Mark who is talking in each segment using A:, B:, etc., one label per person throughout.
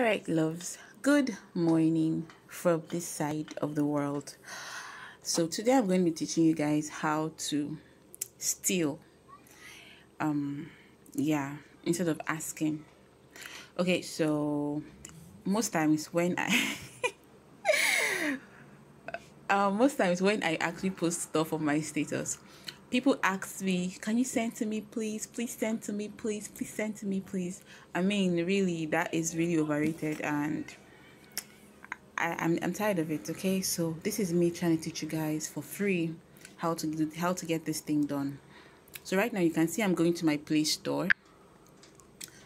A: All right, loves. Good morning from this side of the world. So today I'm going to be teaching you guys how to steal. Um, yeah, instead of asking. Okay, so most times when I uh, most times when I actually post stuff on my status, people ask me, "Can you send to me, please? Please send to me, please. Please send to me, please." I mean, really, that is really overrated, and I, I'm I'm tired of it. Okay, so this is me trying to teach you guys for free how to do how to get this thing done. So right now you can see I'm going to my Play Store.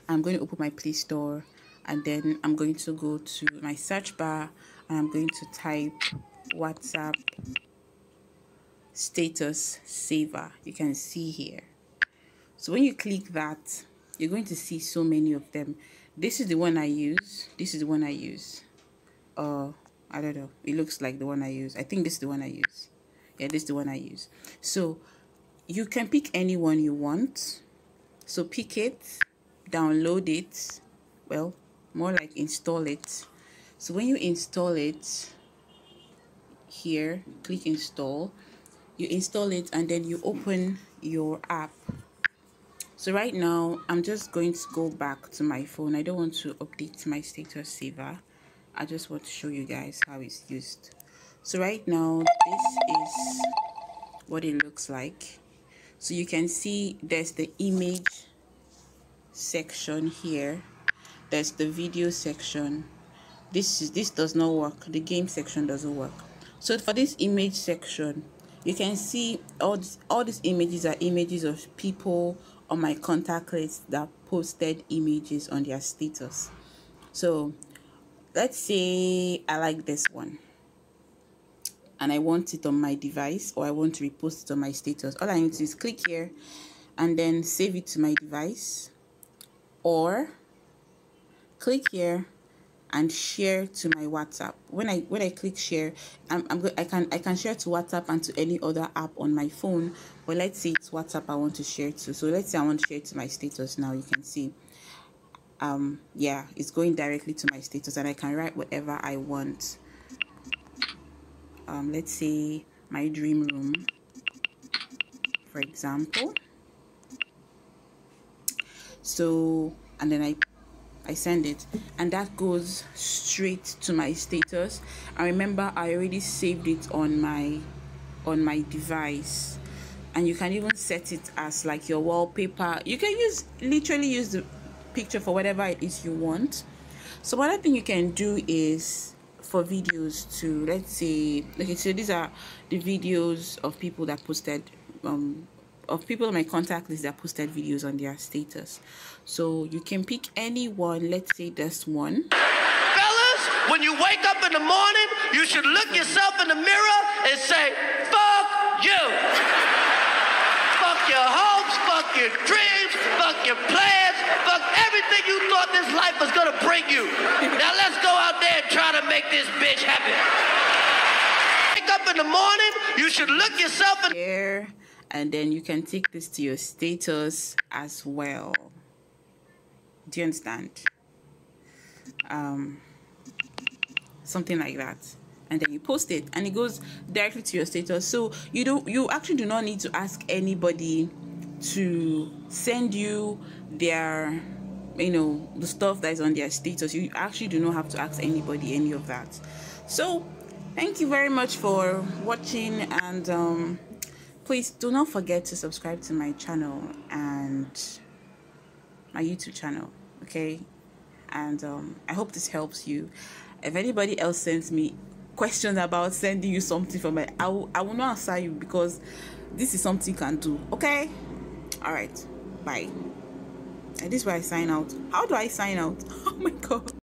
A: I'm going to open my Play Store, and then I'm going to go to my search bar, and I'm going to type WhatsApp status saver you can see here. So when you click that you're going to see so many of them. This is the one i use. This is the one i use. Uh i don't know. It looks like the one i use. I think this is the one i use. Yeah this is the one i use. So you can pick any one you want. So pick it download it. Well more like install it. So when you install it here click install you install it and then you open your app. So right now i'm just going to go back to my phone. I don't want to update my status saver. I just want to show you guys how it's used. So right now this is what it looks like. So you can see there's the image section here. There's the video section. This is this does not work. The game section doesn't work. So for this image section you can see all all these images are images of people on my contact list that posted images on their status. So let's say i like this one and i want it on my device or i want to repost it on my status. All i need to do is click here and then save it to my device or click here and share to my WhatsApp. When I when I click share, I'm, I'm I can I can share to WhatsApp and to any other app on my phone. But let's say it's WhatsApp I want to share to. So let's say I want to share to my status now. You can see, um, yeah, it's going directly to my status, and I can write whatever I want. Um, let's say my dream room, for example. So and then I I send it and that goes straight to my status. I remember I already saved it on my on my device and you can even set it as like your wallpaper. You can use literally use the picture for whatever it is you want. So one thing you can do is for videos to let's say okay so these are the videos of people that posted um of people on my contact list that posted videos on their status. So you can pick any one. Let's say this one.
B: Fellas, when you wake up in the morning, you should look yourself in the mirror and say, fuck you. fuck your hopes, fuck your dreams, fuck your plans, fuck everything you thought this life was gonna bring you. now let's go out there and try to make this bitch happen. Wake up in the morning, you should look yourself in
A: here and then you can take this to your status as well. Do you understand? Um something like that. And then you post it and it goes directly to your status. So you don't you actually do not need to ask anybody to send you their you know the stuff that is on their status. You actually do not have to ask anybody any of that. So thank you very much for watching and um please do not forget to subscribe to my channel and my youtube channel okay? And um, i hope this helps you. If anybody else sends me questions about sending you something from my i will, I will not answer you because this is something you can do okay? All right bye. And this is where i sign out. How do i sign out? Oh my god